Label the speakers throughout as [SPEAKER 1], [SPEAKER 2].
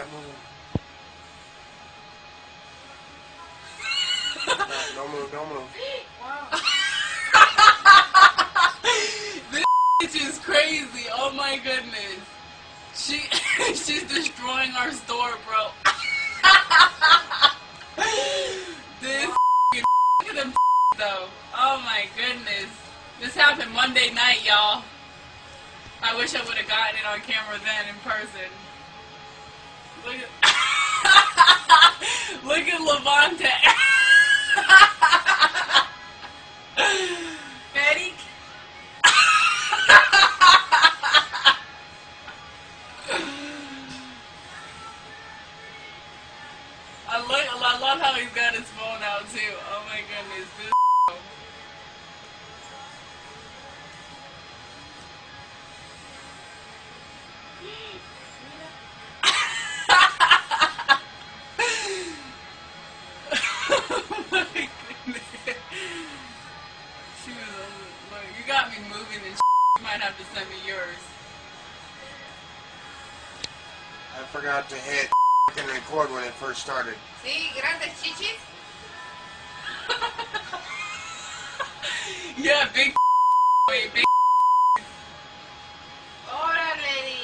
[SPEAKER 1] Move. no, don't move, don't move.
[SPEAKER 2] Wow.
[SPEAKER 3] this is crazy. Oh my goodness. She she's destroying our store, bro. this look at them though. Oh my goodness. This happened Monday night, y'all. I wish I would have gotten it on camera then in person. Look at Look at Levante. Betty. I look. I love how he's got his phone out too. Oh my goodness, this. oh got me moving and. You might have to send me yours.
[SPEAKER 1] I forgot to hit and record when it first started.
[SPEAKER 2] Sí, grandes chichis.
[SPEAKER 3] Yeah, big. Wait, big.
[SPEAKER 2] Órale, di.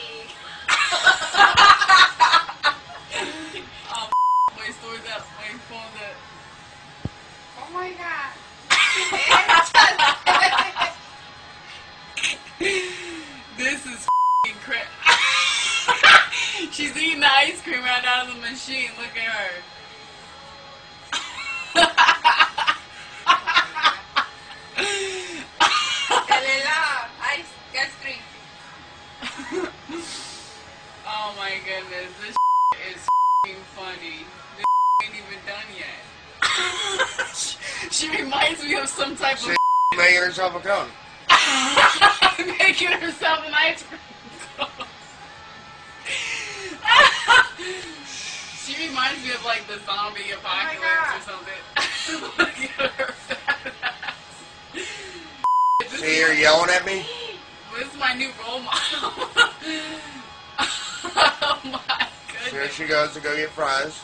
[SPEAKER 3] Um, wait, store that. Wait, phone that.
[SPEAKER 2] Oh my god.
[SPEAKER 3] This is crazy. She's eating the ice cream right out of the machine. Look at her.
[SPEAKER 2] Dale la ice
[SPEAKER 3] oh my goodness, this is funny. This ain't even done yet. she reminds me of some type
[SPEAKER 1] She making herself a cone.
[SPEAKER 3] Of making herself an ice cream cone. she reminds me of like the zombie oh apocalypse
[SPEAKER 2] God.
[SPEAKER 3] or something. Look at her fat ass. This
[SPEAKER 1] See
[SPEAKER 3] is
[SPEAKER 1] her yelling at me?
[SPEAKER 3] This is my new role model. oh my
[SPEAKER 1] Here
[SPEAKER 3] goodness.
[SPEAKER 1] she goes to go get fries.